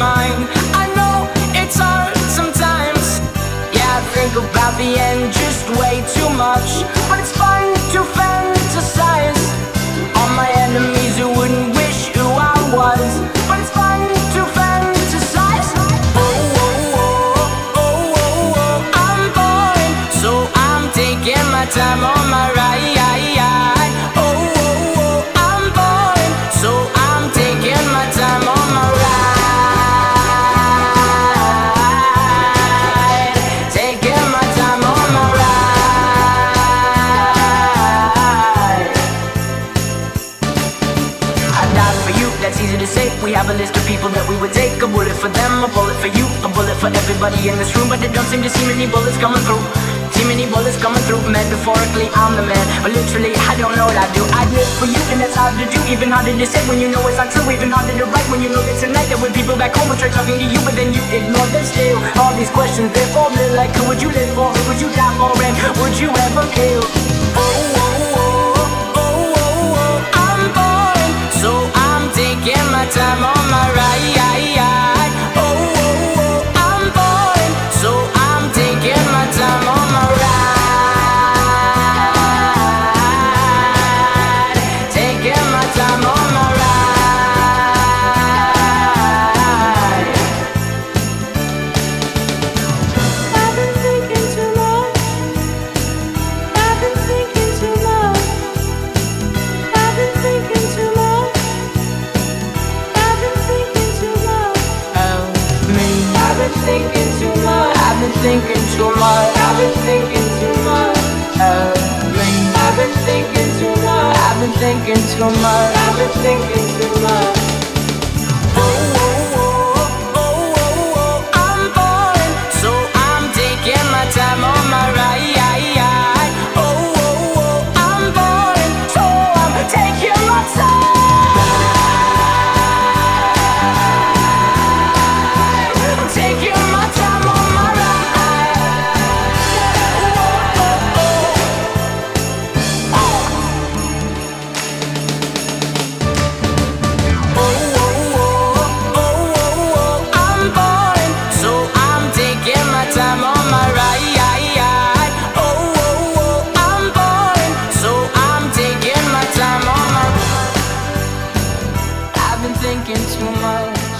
mind. I know it's hard sometimes. Yeah, I think about the end just way too much. But it's fun to fantasize on my enemies who wouldn't wish who I was. But it's fun to fantasize. Oh, oh, oh, oh, oh, oh. oh, oh. I'm boring, so I'm taking my time on my ride. We have a list of people that we would take. A bullet for them, a bullet for you, a bullet for everybody in this room. But there don't seem to see many bullets coming through. See many bullets coming through. Metaphorically, I'm the man. But literally, I don't know what I do. I'd live for you, and that's hard to do. Even harder to say when you know it's not true. Even harder to write when you know that tonight there were people back home will try talking to you, but then you ignore them still. All these questions, they're forming like who would you live for? Who would you die for? And would you ever kill? Oh, oh, oh, too much. I've been thinking too much. I've been thinking too much. I've been thinking too much. I've been thinking too much. I've been thinking much.